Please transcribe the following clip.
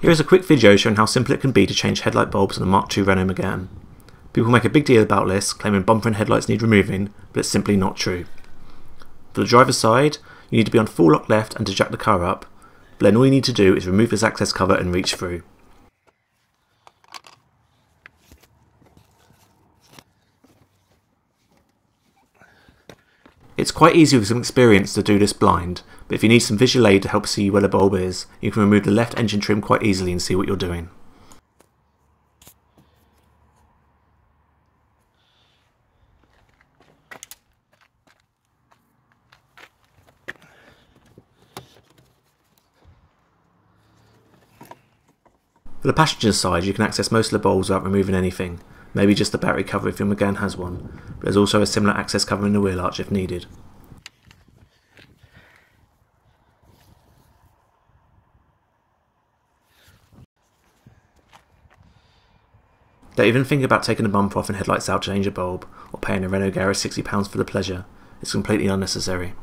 Here is a quick video showing how simple it can be to change headlight bulbs on a Mark II Renault Megane. People make a big deal about this, claiming bumper and headlights need removing, but it's simply not true. For the driver's side, you need to be on full lock left and to jack the car up, but then all you need to do is remove this access cover and reach through. It's quite easy with some experience to do this blind, but if you need some visual aid to help see where the bulb is, you can remove the left engine trim quite easily and see what you're doing. For the passenger side, you can access most of the bulbs without removing anything, maybe just the battery cover if your Megane has one, but there's also a similar access cover in the wheel arch if needed. Don't even think about taking the bumper off and headlights out to change a bulb, or paying a Renault garage £60 for the pleasure. It's completely unnecessary.